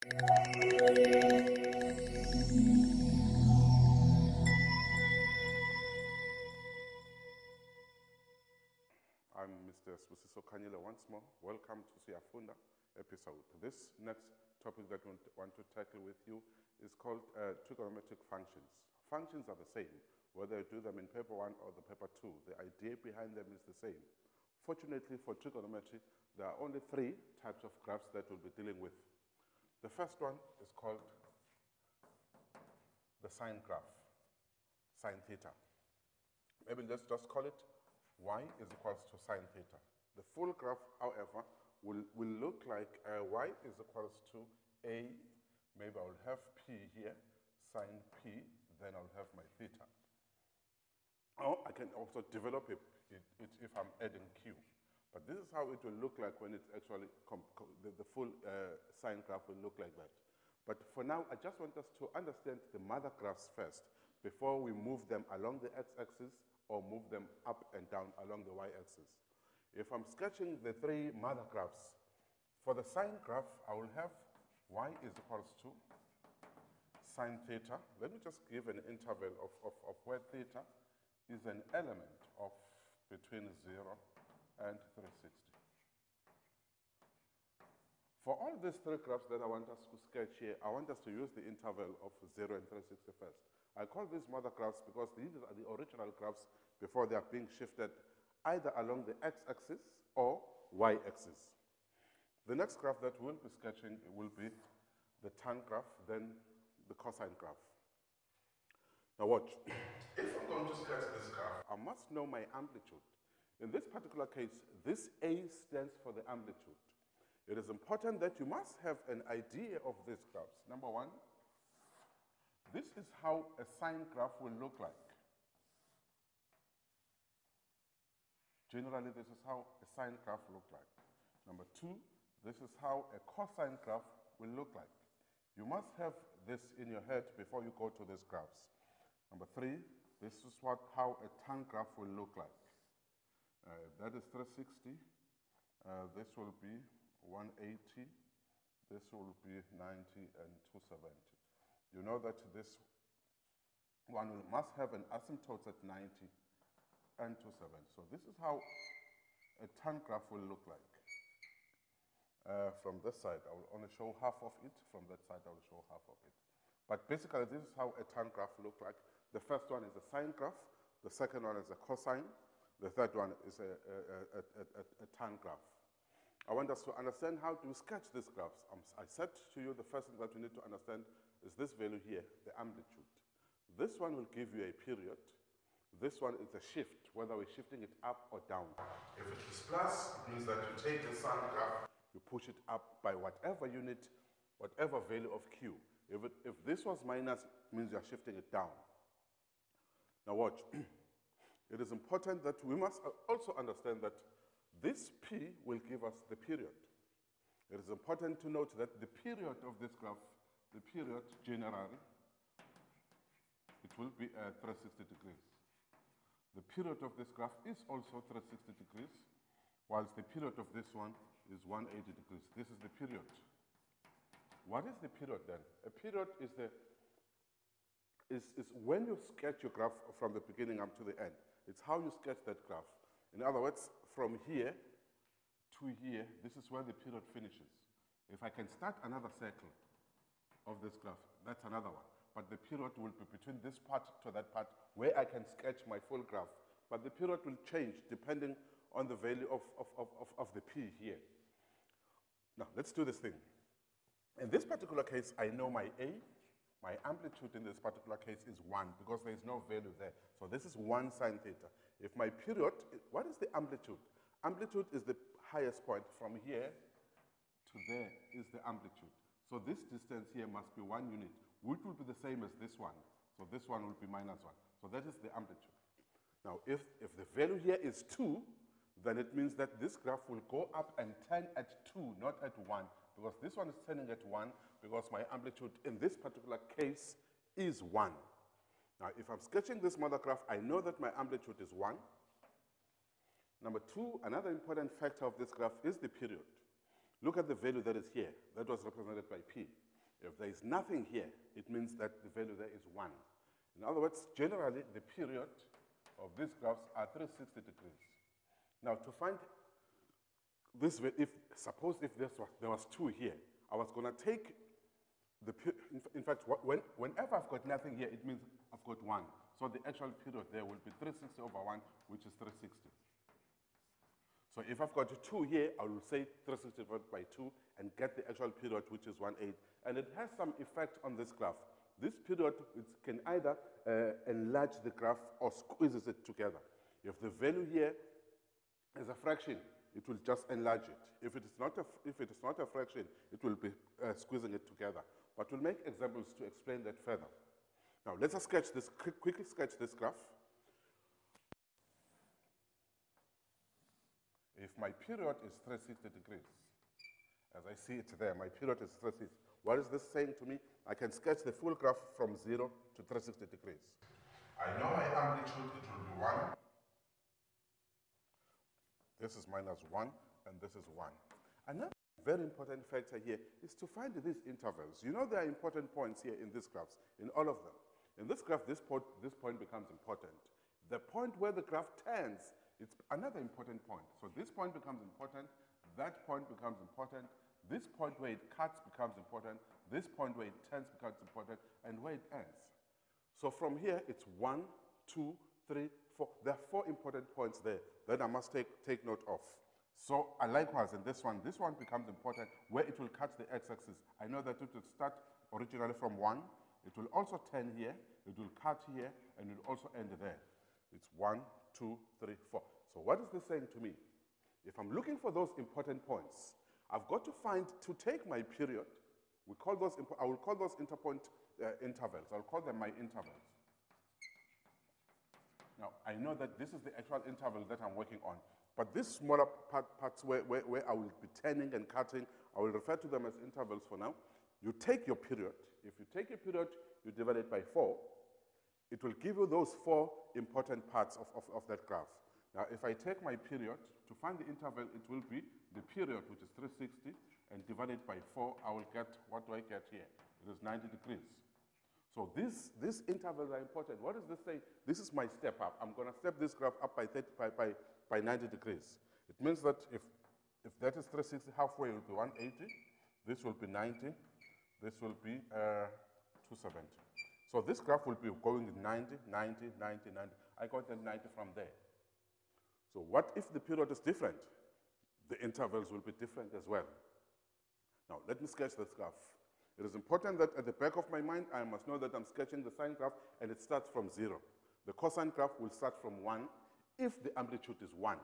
I'm Mr. Sbusiso Kanyile once more. Welcome to Siyafunda episode. This next topic that we want to tackle with you is called uh, trigonometric functions. Functions are the same, whether you do them in paper one or the paper two. The idea behind them is the same. Fortunately for trigonometry, there are only three types of graphs that we'll be dealing with. The first one is called the sine graph, sine theta. Maybe let's just call it y is equals to sine theta. The full graph, however, will, will look like uh, y is equals to a, maybe I'll have p here, sine p, then I'll have my theta. Or I can also develop it, it, it if I'm adding q. But this is how it will look like when it's actually, the, the, full uh, sine graph will look like that. But for now, I just want us to understand the mother graphs first before we move them along the x-axis or move them up and down along the y-axis. If I'm sketching the three mother graphs, for the sine graph, I will have y is equals to sine theta. Let me just give an interval of, of, of where theta is an element of between 0 and 360. For all these three graphs that I want us to sketch here, I want us to use the interval of 0 and 360 first. I call these mother graphs because these are the original graphs before they are being shifted either along the x-axis or y-axis. The next graph that we'll be sketching will be the tan graph, then the cosine graph. Now watch. If I'm going to sketch this graph, I must know my amplitude. In this particular case, this A stands for the amplitude. It is important that you must have an idea of these graphs. Number one, this is how a sine graph will look like. Generally, this is how a sine graph look like. Number two, this is how a cosine graph will look like. You must have this in your head before you go to these graphs. Number three, this is what how a tan graph will look like. Uh, that is 360. Uh, this will be 180. This will be 90 and 270. You know that this one must have an asymptote at 90 and 270. So this is how a tan graph will look like. Uh, from this side, I will only show half of it. From that side, I will show half of it. But basically, this is how a tan graph look like. The first one is a sine graph. The second one is a cosine. The third one is a, a, a, a tan graph. I want us to understand how to sketch these graphs. Um, I said to you the first thing that we need to understand is this value here, the amplitude. This one will give you a period. This one is a shift, whether we're shifting it up or down. If it is plus, it means that you take the sine graph, you push it up by whatever unit, whatever value of q. If, it, if this was minus, it means you're shifting it down. Now watch. it is important that we must also understand that this p will give us the period. It is important to note that the period of this graph the period generally, it will be uh, 360 degrees. The period of this graph is also 360 degrees, whilst the period of this one is 180 degrees. This is the period. What is the period then? A period is the is, is when you sketch your graph from the beginning up to the end. It's how you sketch that graph. In other words, from here to here, this is where the period finishes. If I can start another circle, of this graph. That's another one. But the period will be between this part to that part where I can sketch my full graph. But the period will change depending on the value of, of, of, of, the P here. Now, let's do this thing. In this particular case, I know my A. My amplitude in this particular case is 1 because there is no value there. So this is 1 sine theta. If my period, what is the amplitude? Amplitude is the highest point. From here to there is the amplitude. So this distance here must be one unit, which will be the same as this one. So this one will be minus one. So that is the amplitude. Now, if, if the value here is two, then it means that this graph will go up and turn at two, not at one, because this one is turning at one, because my amplitude in this particular case is one. Now, if I'm sketching this mother graph, I know that my amplitude is one. Number two, another important factor of this graph is the period. Look at the value that is here. That was represented by P. If there is nothing here, it means that the value there is 1. In other words, generally, the period of these graphs are 360 degrees. Now, to find this, way, if suppose if was, there was 2 here, I was going to take the, in fact, when, whenever I've got nothing here, it means I've got 1. So the actual period there will be 360 over 1, which is 360. So if I've got 2 here, I will say 360 divided by 2 and get the actual period, which is 1 8. And it has some effect on this graph. This period can either uh, enlarge the graph or squeezes it together. If the value here is a fraction, it will just enlarge it. If it is not a, if it is not a fraction, it will be uh, squeezing it together. But we'll make examples to explain that further. Now, let us sketch this, quickly sketch this graph. If my period is 360 degrees, as I see it there, my period is 360. What is this saying to me? I can sketch the full graph from 0 to 360 degrees. I know my amplitude, it will be 1. This is minus 1, and this is 1. Another very important factor here is to find these intervals. You know there are important points here in these graphs, in all of them. In this graph, this point, this point becomes important. The point where the graph turns it's another important point. So this point becomes important, that point becomes important, this point where it cuts becomes important, this point where it turns becomes important, and where it ends. So from here, it's one, two, three, four. There are four important points there that I must take, take note of. So uh, likewise in this one, this one becomes important where it will cut the x-axis. I know that it will start originally from one, it will also turn here, it will cut here, and it will also end there. It's one, two, three, four. So what is this saying to me? If I'm looking for those important points, I've got to find, to take my period, we call those, I will call those interpoint uh, intervals. I'll call them my intervals. Now, I know that this is the actual interval that I'm working on, but these smaller part, parts where, where, where I will be turning and cutting, I will refer to them as intervals for now. You take your period. If you take a period, you divide it by four. It will give you those four important parts of, of, of that graph. Now, if I take my period, to find the interval, it will be the period, which is 360, and divide it by 4, I will get, what do I get here? It is 90 degrees. So this, these intervals are important. What does this say? This is my step up. I'm going to step this graph up by, 30, by, by, by 90 degrees. It means that if, if that is 360, halfway will be 180. This will be 90. This will be uh, 270. So this graph will be going 90, 90, 90, 90. I got the 90 from there. So what if the period is different? The intervals will be different as well. Now, let me sketch this graph. It is important that at the back of my mind, I must know that I'm sketching the sine graph and it starts from zero. The cosine graph will start from one if the amplitude is one.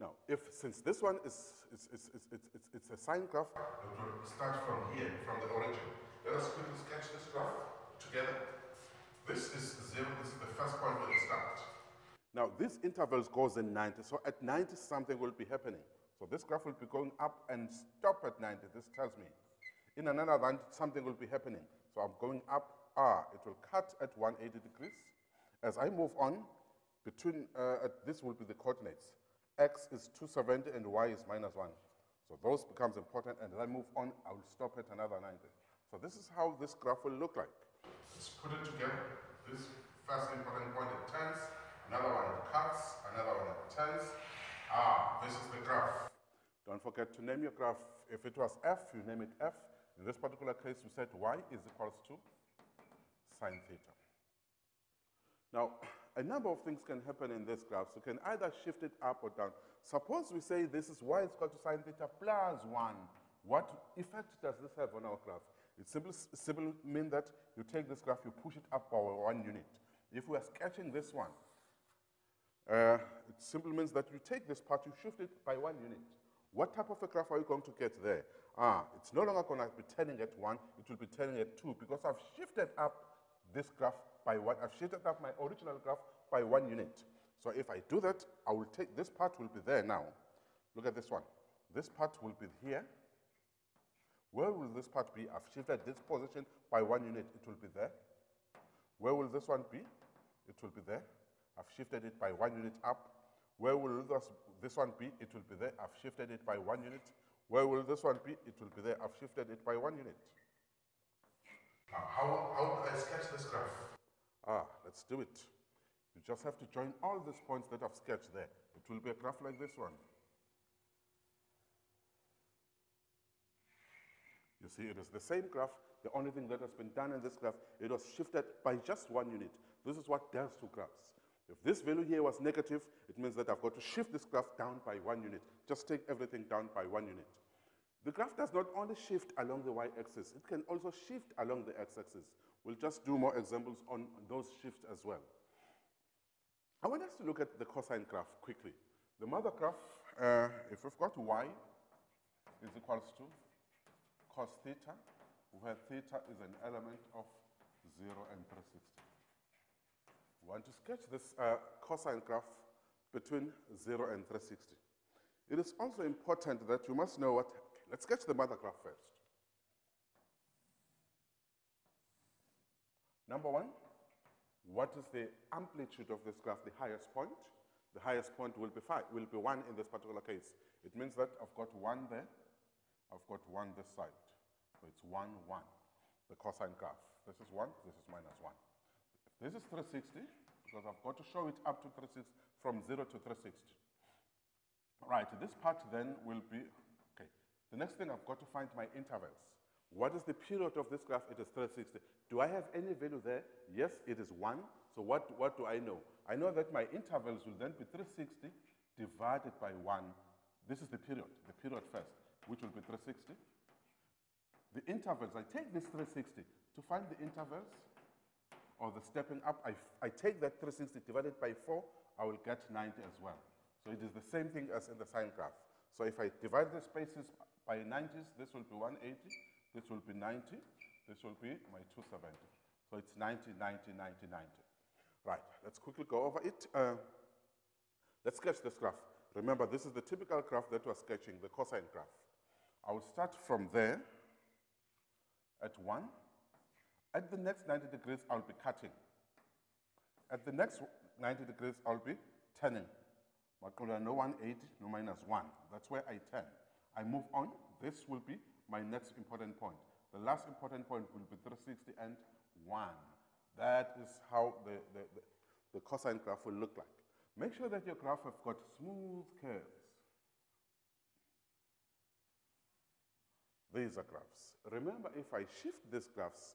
Now, if since this one is, is, is, is, is it's a sine graph, it will start from here, from the origin. Let us quickly sketch this graph together. This is zero, this is the first point where it starts. Now, these intervals goes in 90, so at 90 something will be happening. So this graph will be going up and stop at 90, this tells me. In another one, something will be happening. So I'm going up, ah, it will cut at 180 degrees. As I move on, between, uh, this will be the coordinates. X is 270 and Y is minus 1. So those becomes important, and as I move on, I will stop at another 90. So this is how this graph will look like. Let's put it together. This first important point it turns, another one it cuts, another one it turns. Ah, this is the graph. Don't forget to name your graph. If it was f, you name it f. In this particular case, we said y is equals to sine theta. Now, a number of things can happen in this graph. So you can either shift it up or down. Suppose we say this is y is equal to sine theta plus 1. What effect does this have on our graph? It simply, simply means that you take this graph, you push it up by one unit. If we are sketching this one, uh, it simply means that you take this part, you shift it by one unit. What type of a graph are you going to get there? Ah, it's no longer going to be turning at one, it will be turning at two because I've shifted up this graph by one, I've shifted up my original graph by one unit. So if I do that, I will take, this part will be there now. Look at this one. This part will be here, where will this part be? I've shifted this position by one unit, it will be there. Where will this one be? It will be there. I've shifted it by one unit up. Where will this, this one be? It will be there. I've shifted it by one unit. Where will this one be? It will be there. I've shifted it by one unit. how, how do I sketch this graph? Ah, let's do it. You just have to join all these points that I've sketched there. It will be a graph like this one. You see, it is the same graph. The only thing that has been done in this graph, it was shifted by just one unit. This is what does to graphs. If this value here was negative, it means that I've got to shift this graph down by one unit. Just take everything down by one unit. The graph does not only shift along the y-axis, it can also shift along the x-axis. We'll just do more examples on those shifts as well. I want us to look at the cosine graph quickly. The mother graph, uh, if we've got y is equals to cos theta, where theta is an element of 0 and 360. Want to sketch this uh, cosine graph between 0 and 360. It is also important that you must know what, let's sketch the mother graph first. Number one, what is the amplitude of this graph, the highest point? The highest point will be five, will be one in this particular case. It means that I've got one there, I've got one this side. So it's one, one, the cosine graph. This is one, this is minus one. This is 360, because I've got to show it up to 360, from 0 to 360. Right, this part then will be, okay. The next thing I've got to find my intervals. What is the period of this graph? It is 360. Do I have any value there? Yes, it is 1. So what, what do I know? I know that my intervals will then be 360 divided by 1. This is the period, the period first, which will be 360. The intervals, I take this 360 to find the intervals or the stepping up, I, I take that 360 divided by 4, I will get 90 as well. So it is the same thing as in the sine graph. So if I divide the spaces by 90s, this will be 180, this will be 90, this will be my 270. So it's 90, 90, 90, 90. Right, let's quickly go over it. Uh, let's sketch this graph. Remember, this is the typical graph that we're sketching, the cosine graph. I will start from there at 1, at the next 90 degrees, I'll be cutting. At the next 90 degrees, I'll be turning. No 180, no minus 1. That's where I turn. I move on. This will be my next important point. The last important point will be 360 and 1. That is how the, the, the, the cosine graph will look like. Make sure that your graph has got smooth curves. These are graphs. Remember, if I shift these graphs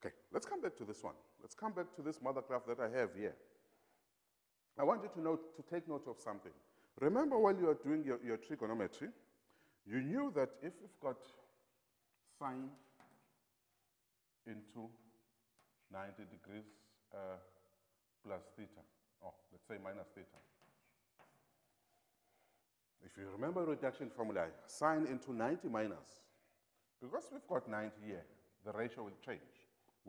Okay, let's come back to this one. Let's come back to this mother graph that I have here. I want you to, note, to take note of something. Remember while you are doing your, your trigonometry, you knew that if you've got sine into 90 degrees uh, plus theta, oh, let's say minus theta. If you remember reduction formula, sine into 90 minus, because we've got 90 here, the ratio will change.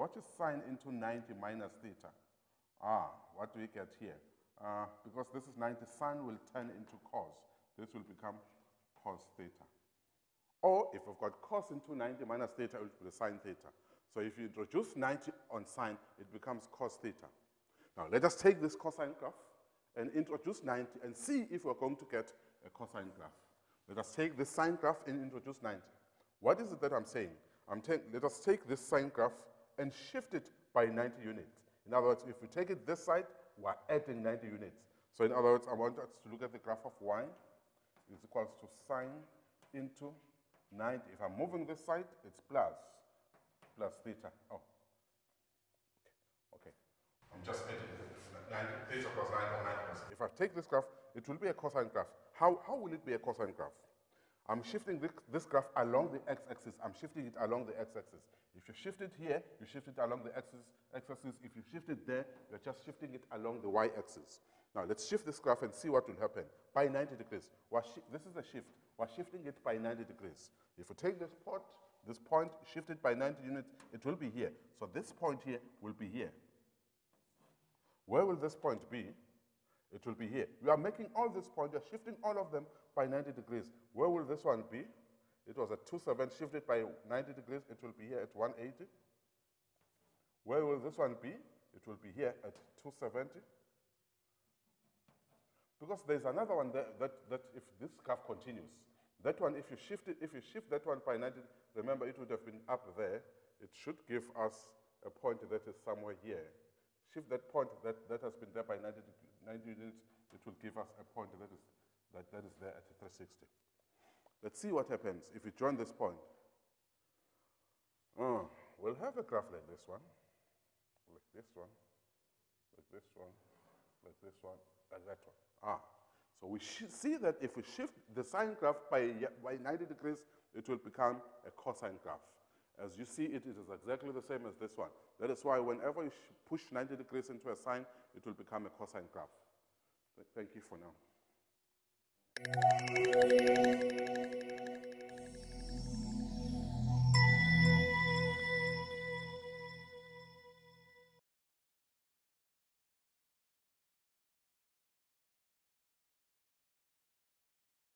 What is sine into 90 minus theta? Ah, what do we get here? Uh, because this is 90, sine will turn into cos. This will become cos theta. Or if we've got cos into 90 minus theta, it will be sine theta. So if you introduce 90 on sine, it becomes cos theta. Now let us take this cosine graph and introduce 90 and see if we're going to get a cosine graph. Let us take this sine graph and introduce 90. What is it that I'm saying? I'm let us take this sine graph and shift it by 90 units. In other words, if we take it this side, we're adding 90 units. So in other words, I want us to look at the graph of y is equals to sine into 90. If I'm moving this side, it's plus, plus theta. Oh, okay. I'm just adding 90, theta plus 90 or 90 plus. If I take this graph, it will be a cosine graph. How, how will it be a cosine graph? I'm shifting this, this graph along the x-axis. I'm shifting it along the x-axis. If you shift it here, you shift it along the x-axis. If you shift it there, you're just shifting it along the y-axis. Now let's shift this graph and see what will happen. By 90 degrees. This is a shift. We're shifting it by 90 degrees. If you take this point, this point, shift it by 90 units, it will be here. So this point here will be here. Where will this point be? It will be here. We are making all these points, we are shifting all of them by 90 degrees. Where will this one be? It was at 27, shifted by 90 degrees. It will be here at 180. Where will this one be? It will be here at 270. Because there's another one that, that, that if this curve continues, that one, if you shift it, if you shift that one by 90, remember it would have been up there. It should give us a point that is somewhere here. Shift that point that, that has been there by 90, 90 units, it will give us a point that is, that, that is there at 360. Let's see what happens if we join this point. Oh, we'll have a graph like this one, like this one, like this one, like this one, like that one. Ah, so we see that if we shift the sine graph by, by 90 degrees, it will become a cosine graph. As you see, it, it is exactly the same as this one. That is why whenever you push 90 degrees into a sine, it will become a cosine graph. Thank you for now.